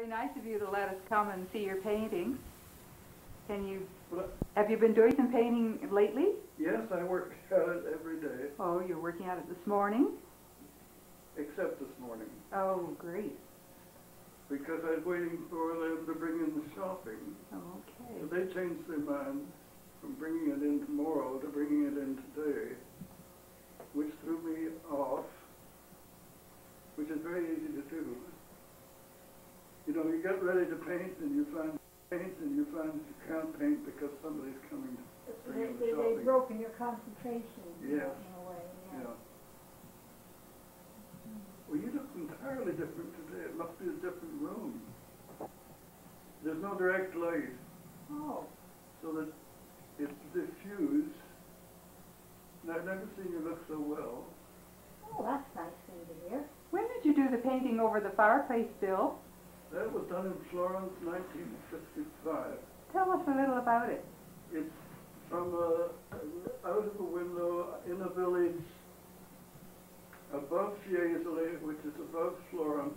Very nice of you to let us come and see your paintings. Can you, have you been doing some painting lately? Yes, I work at it every day, Oh, you're working at it this morning? except this morning, Oh, great. because I was waiting for them to bring in the shopping. Oh, Okay. So they changed their mind from bringing it in tomorrow to bringing it in today, which threw me off, which is very easy to do. You know, you get ready to paint and you find paint and you find you can't paint because somebody's coming to They, bring in the they, shopping. they've broken your concentration yes. in a way, yeah. Yeah. Well, you look entirely different today. It must be a different room. There's no direct light, Oh, so that it's diffused. And I've never seen you look so well. oh, that's nice thing to hear. When did you do the painting over the fireplace, Bill? That was done in Florence, 1965. Tell us a little about it. It's from uh, out of a window in a village above Fiesole, which is above Florence,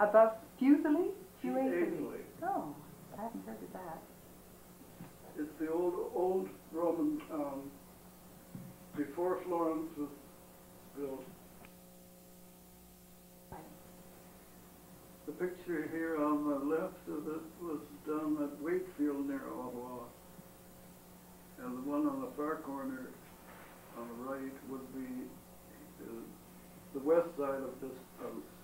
Above Fuseli? Fiesole. Oh, I haven't heard of that. It's the old, old Roman town before Florence was built. The picture here on the left of it was done at Wakefield near Ottawa. And the one on the far corner on the right would be uh, the west side of this house.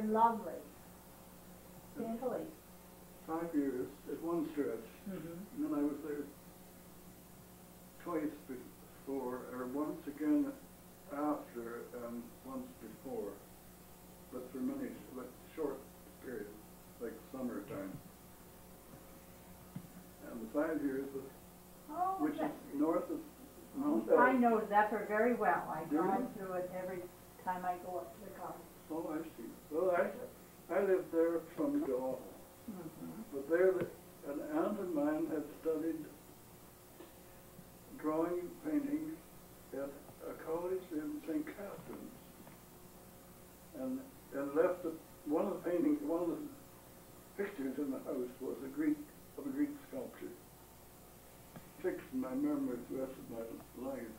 They're lovely. Italy. Five years at one stretch. Mm-hmm. And then I was there twice before, or once again after, and once before. But for many, like short periods, like summertime. And the five years was, Oh, which is north of Mount I know Zephyr very well. I drive through it every time I go up to the car. Oh, I see. Well, I, I lived there from Dawn. Mm-hmm. But there, the- an aunt of mine had studied drawing and painting at a college in St. Catharines. And, and left it, the one of the pictures in the house was a Greek, of a Greek sculpture. Fixed in my memory the rest of my life.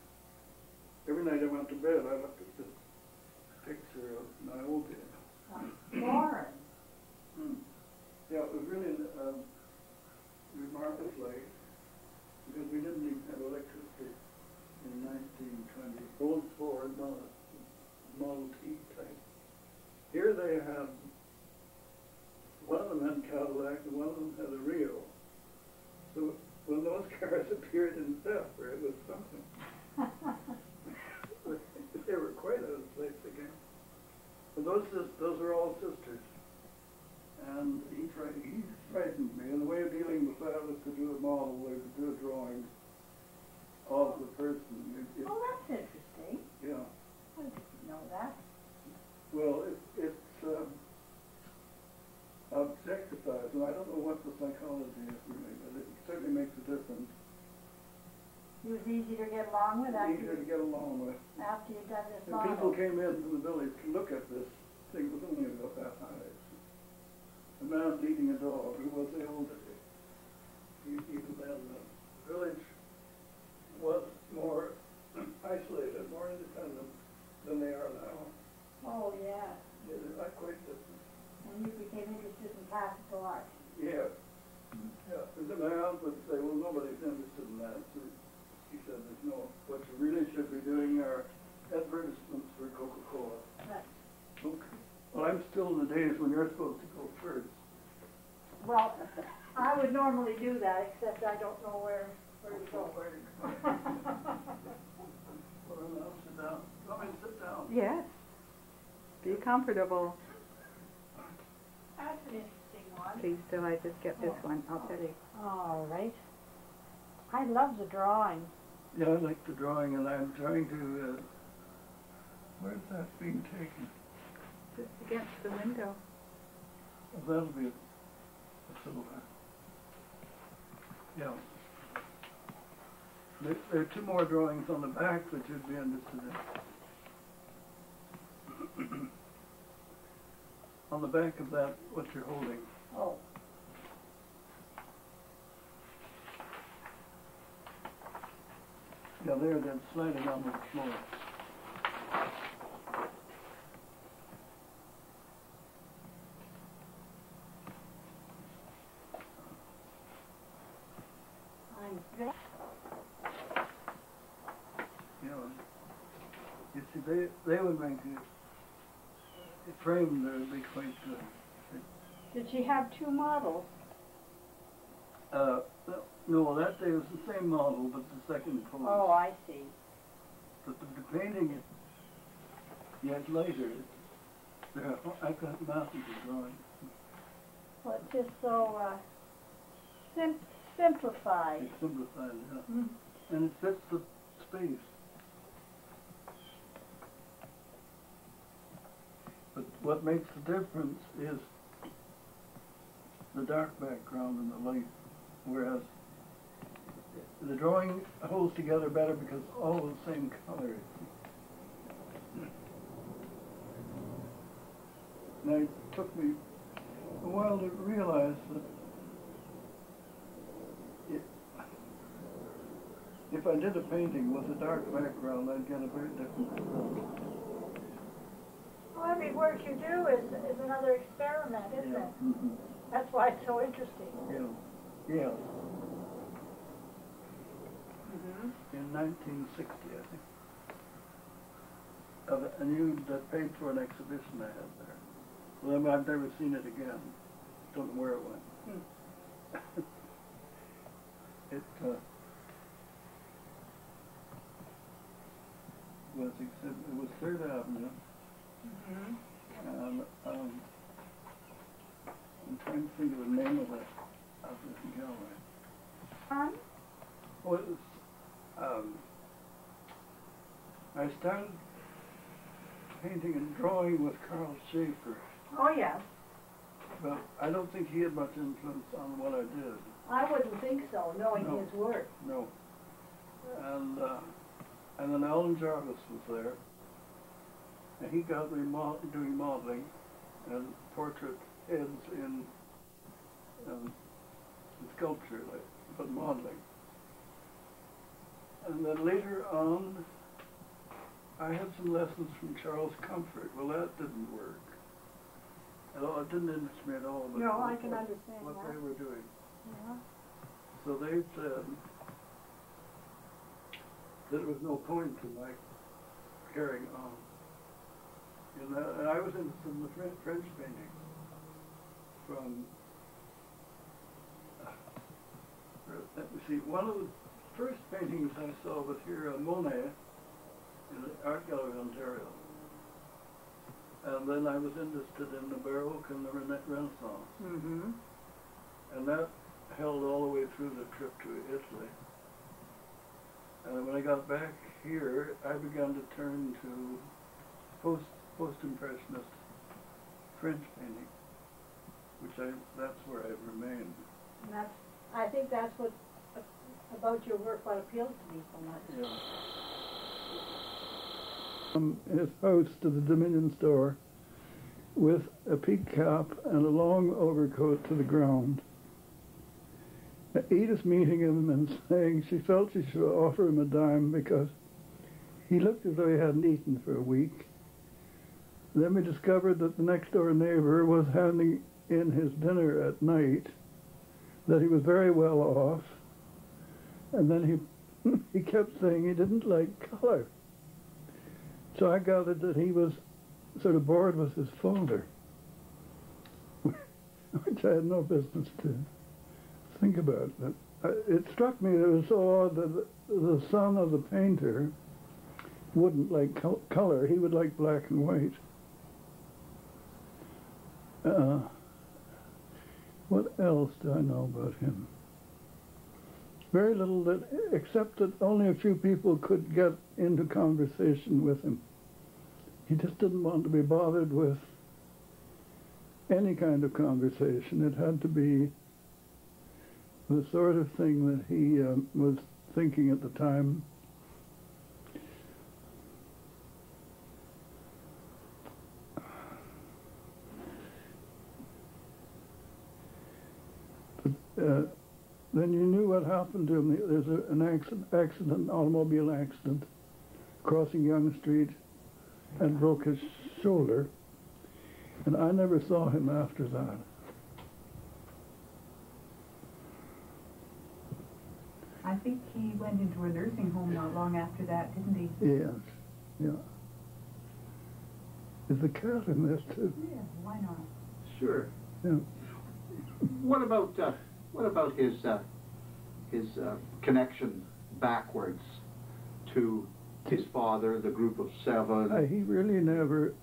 Every night I went to bed, I looked at this picture of Niobe. Lauren. Hmm. Yeah, it was really a remarkable place because we didn't even have electricity in nineteen twenty. Old Ford Model, Model T type. Here they had, one of them had Cadillac and one of them had a Reo. So when those cars appeared in Zephyr, it was something. They were quite out of place again. But those, those are all sisters. And he fright, he frightened me, and the way of dealing with that was to do a model, or to do a drawing of the person. It, it, Oh, that's interesting. yeah, I didn't know that. well, it, it's, um, objectifies, and I don't know what the psychology is really, but it certainly makes a difference. It was easy to get along with after, Easier to get along with. after you'd done this And people came in from the village to look at this thing, it was only about that high. A man leading a dog who was the older. He, even then, the village was more isolated, more independent than they are now. Oh, yeah. They're not quite different. And you became interested in classical art. Yeah. Yeah, and then my aunt would say, well, nobody's interested in that. So he said, there's no, what you really should be doing are advertisements for Coca-Cola. But, Okay. Well, I'm still in the days when you're supposed to go first. well, I would normally do that, except I don't know where, where to go. Well, now sit down. Come and sit down. Yes. Be comfortable. That's an interesting one. Please, till I just get this oh. one. I'll tell you. All right. I love the drawing. Yeah, I like the drawing, and I'm trying to, uh, where's that being taken? Just against the window. Oh, that'll be a, a silver. Yeah. There, there are two more drawings on the back that you'd be interested in. on the back of that, what you're holding. Oh, Yeah, there, that's sliding on the floor. You know, you see, they, they would make it, it framed, uh, be quite good. Did she have two models? Uh, no, that day was the same model, but the second pose. Oh, I see. But the, the painting is yet later. There, I've got mountains of drawings. Well, it's just so, uh, sim- simplified. It simplifies it, up. Mm. and it fits the space. But what makes the difference is the dark background and the light, whereas the drawing holds together better because all the same color. And it took me a while to realize that it, if I did a painting with a dark background, I'd get a very different result. Well, every work you do is, is another experiment, isn't it? Mhm. That's why it's so interesting. Yeah, yeah, Mm-hmm. in nineteen sixty, I think. Of, a- you that paid for an exhibition I had there. Well, I mean, I've never seen it again. Don't know where it went. It, uh, was exhibit, it was Third Avenue, Mm-hmm. and, um, I'm trying to think of the name of it, of this gallery. Fun? Well, it was, um, I started painting and drawing with Carl Schaefer, Oh, yeah. but I don't think he had much influence on what I did. I wouldn't think so, knowing No. his work. No. And, uh, and then Alan Jarvis was there. And he got me mo- doing modeling and portrait heads in, um, sculpture, like, but modeling. And then later on, I had some lessons from Charles Comfort. Well, that didn't work. All, it didn't interest me at all. but No, I what- can understand What that. they were doing. Yeah. So they said that there was no point in my carrying on. And, uh, and I was interested in the French, French paintings from, uh, let me see, one of the first paintings I saw was here on Monet in the Art Gallery, of Ontario. And then I was interested in the Baroque and the Rena- Renaissance. Mm-hmm. And that held all the way through the trip to Italy. And when I got back here, I began to turn to post post-impressionist French painting, which I that's where I've remained. And that's, I think that's what, about your work, what appeals to me so much. Yeah. Um, From his house to the Dominion store with a peak cap and a long overcoat to the ground. Edith meeting him and saying she felt she should offer him a dime because he looked as though he hadn't eaten for a week. Then we discovered that the next door neighbor was handing in his dinner at night, that he was very well off, and then he he kept saying he didn't like color. So I gathered that he was sort of bored with his folder, which I had no business to think about. But uh, it struck me that it was so odd that the, the son of the painter wouldn't like color. He would like black and white. Uh, what else do I know about him? Very little that, except that only a few people could get into conversation with him. He just didn't want to be bothered with any kind of conversation. It had to be the sort of thing that he um, was thinking at the time. uh, then you knew what happened to him. There's a, an accident, accident, automobile accident, crossing Yonge Street, and broke his shoulder. And I never saw him after that. I think he went into a nursing home not long after that, didn't he? Yes, yeah. Is the cat in this too? Yeah, why not? Sure. Yeah. What about, uh, what about his, uh, his, uh, connection backwards to his father, the group of seven? Uh, he really never,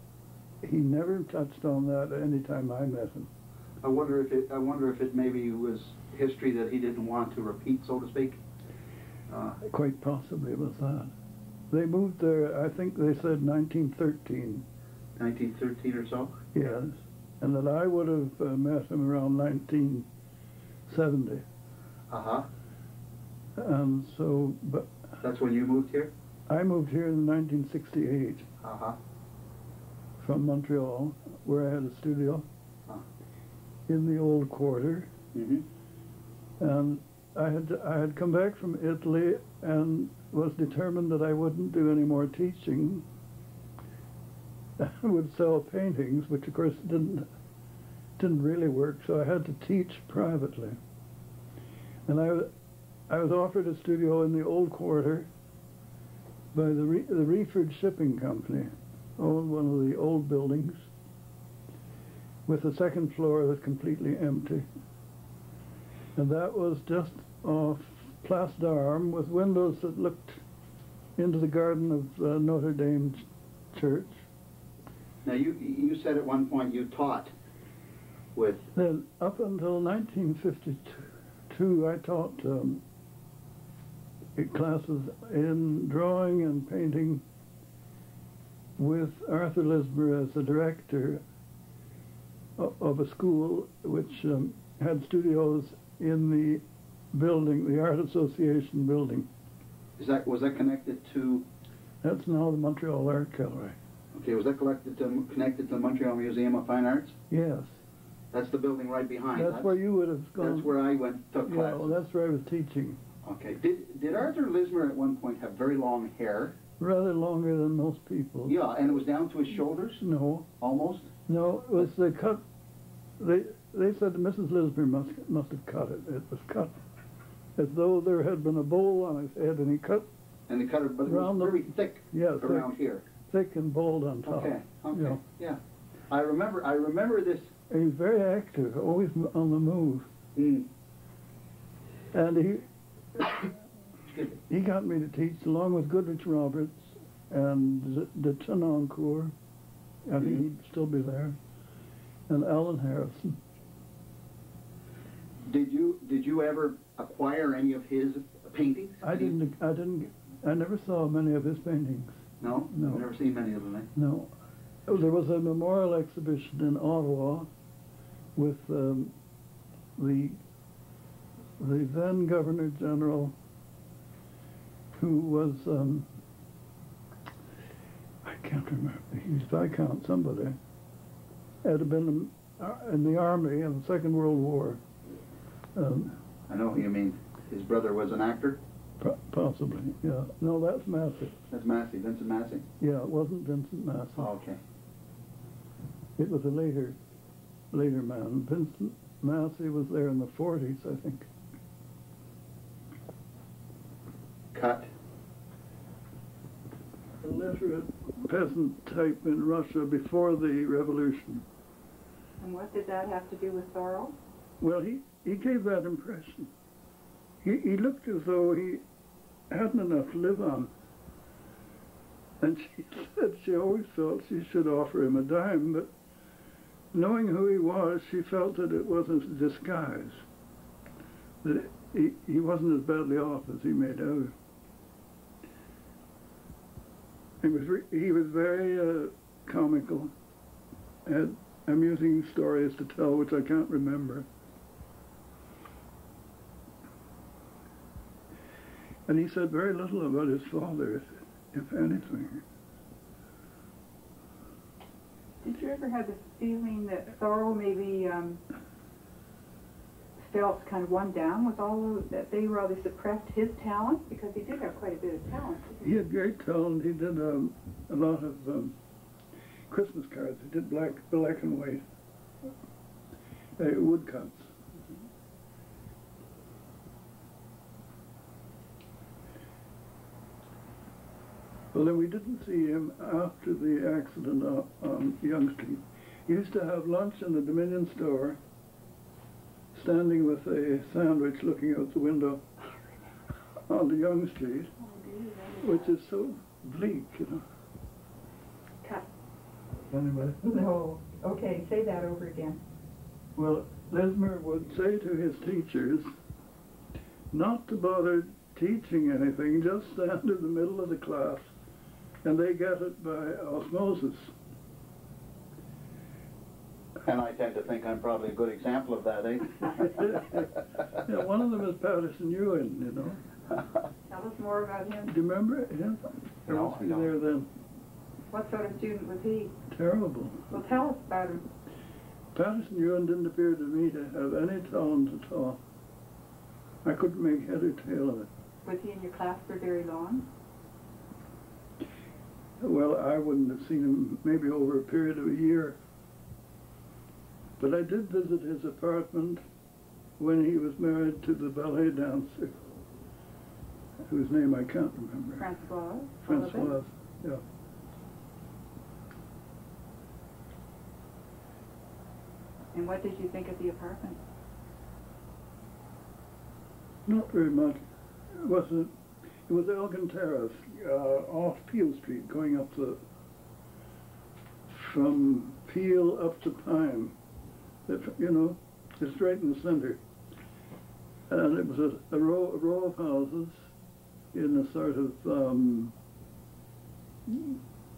he never touched on that any time I met him. I wonder if it, I wonder if it maybe was history that he didn't want to repeat, so to speak? Uh, Quite possibly was that. They moved there, I think they said 1913, nineteen thirteen or so? yes, and that I would have uh, met him around 1970. Uh-huh. And so, but That's when you moved here? I moved here in 1968 Uh-huh. from Montreal, where I had a studio Ah. in the old quarter. Mm-hmm. And I had I had come back from Italy and was determined that I wouldn't do any more teaching. I would sell paintings, which of course didn't didn't really work. So I had to teach privately. And I I was offered a studio in the old quarter by the Re- the Reford Shipping Company, owned one of the old buildings, with the second floor that's completely empty. And that was just off Place d'Armes with windows that looked into the garden of uh, Notre Dame ch- Church. Now, you, you said at one point you taught with, Then up until 1952, I taught um, classes in drawing and painting with Arthur Lismer as the director of a school which um, had studios in the building, the Art Association building. is that, was that connected to, That's now the Montreal Art Gallery. okay, was that collected to, connected to the Montreal Museum of Fine Arts? Yes, That's the building right behind. that's where you would have gone. That's where I went, took Yeah, classes. well, that's where I was teaching. Okay. Did, did Arthur Lismer at one point have very long hair? Rather longer than most people. Yeah, and it was down to his shoulders, No, almost? no, it was the cut. They they said Mrs. Lismer must must have cut it. It was cut as though there had been a bowl on his head, and he cut And they cut it, but it was Around the- very thick yeah around thick, here. thick and bald on top. Okay, okay, Yeah. yeah. I remember, I remember this, And he was very active, always on the move, mm, and he he got me to teach along with Goodridge Roberts and de Tonnancour. I think Mhm. he'd still be there, and Alan Harrison. did you, did you ever acquire any of his paintings? I didn't. I didn't. I never saw many of his paintings. No? No. I've never seen many of them, eh? No. There was a memorial exhibition in Ottawa with um, the the then Governor General, who was um, I can't remember. he was Viscount somebody. Had been uh, in the army in the Second World War, um, I know, you mean, his brother was an actor? possibly. Yeah. No, that's Massey. That's Massey, Vincent Massey? Yeah, it wasn't Vincent Massey. Oh, okay. It was a later, later man. Vincent Massey was there in the forties, I think. Cut. Illiterate peasant type in Russia before the revolution. And what did that have to do with Thoreau? Well, he, he gave that impression. He, he looked as though he hadn't enough to live on. And she said she always felt she should offer him a dime, but knowing who he was, she felt that it wasn't a disguise. That he, he wasn't as badly off as he made out. He was, he was very uh, comical, had amusing stories to tell, which I can't remember. And he said very little about his father, if, if anything. Did you ever have the feeling that Thoreau maybe um, himself kind of one down with all of, that they rather suppressed his talent? Because he did have quite a bit of talent. He had great talent. He did um, a lot of um, Christmas cards. He did black, black and white uh, woodcuts. Well, then we didn't see him after the accident on, on Yonge Street. He used to have lunch in the Dominion store, standing with a sandwich looking out the window on the Yonge Street, which is so bleak, you know. Cut. Anyway. No. Okay, say that over again. Well, Lismer would say to his teachers not to bother teaching anything, just stand in the middle of the class, and they get it by osmosis. And I tend to think I'm probably a good example of that, eh? Yeah, one of them is Paterson Ewen, you know. Tell us more about him. Do you remember him? I No, was I don't. there then. What sort of student was he? Terrible. Well, tell us about him. Paterson Ewen didn't appear to me to have any talent at all. I couldn't make head or tail of it. Was he in your class for very long? Well, I wouldn't have seen him maybe over a period of a year. But I did visit his apartment when he was married to the ballet dancer, whose name I can't remember. Francois? Francoise, yeah. And what did you think of the apartment? Not very much. It wasn't, it was Elgin Terrace, uh, off Peel Street, going up the, from Peel up to Pine. It, you know, it's right in the center. And it was a, a row, a row of houses in a sort of, um,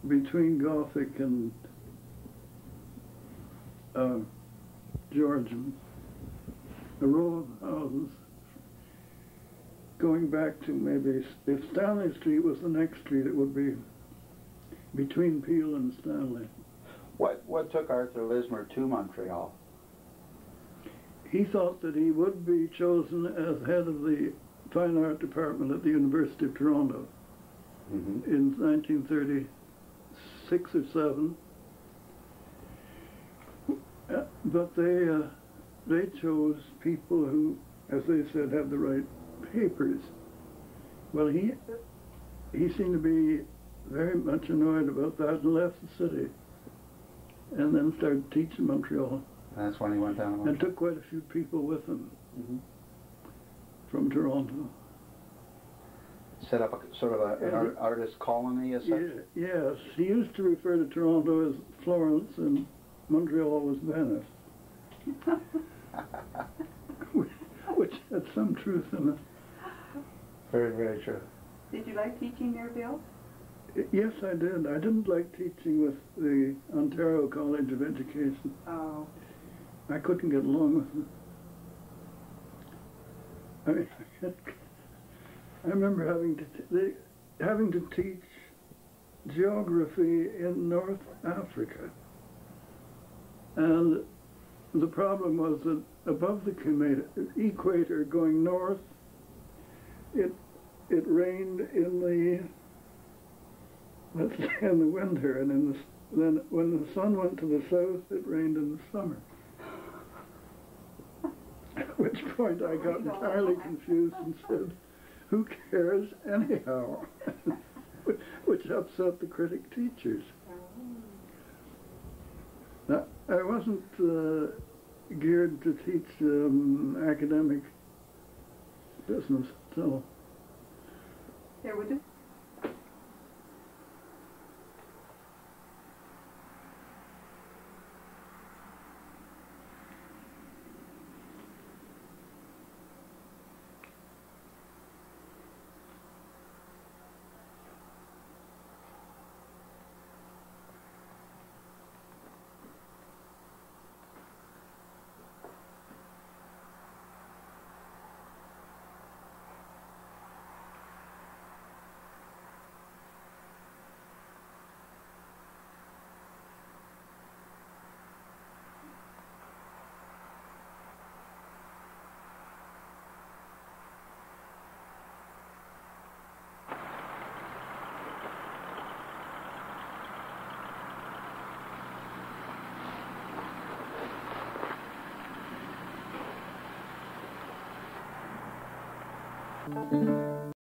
between Gothic and, uh, Georgian. A row of houses going back to maybe, if Stanley Street was the next street, it would be between Peel and Stanley. What, what took Arthur Lismer to Montreal? He thought that he would be chosen as head of the fine art department at the University of Toronto Mm-hmm. in 1936 or 7. Uh, But they, uh, they chose people who, as they said, had the right papers. Well, he, he seemed to be very much annoyed about that and left the city. And then started teaching Montreal That's when he went down and took quite a few people with him Mhm. from Toronto. Set up a sort of a, an art, artist colony as such? Ye- Yes, he used to refer to Toronto as Florence and Montreal was Venice, which had some truth in it. Very, very true. Did you like teaching there, Bill? Yes, I did. I didn't like teaching with the Ontario College of Education. Oh, I couldn't get along with them. I mean, I remember having to they, having to teach geography in North Africa, and the problem was that above the equator, going north, it it rained in the in the winter, and in the then when the sun went to the south, it rained in the summer. Which point I got entirely confused and said, who cares anyhow? which upset the critic teachers. Now, I wasn't uh, geared to teach um, academic business, so there would just Bye.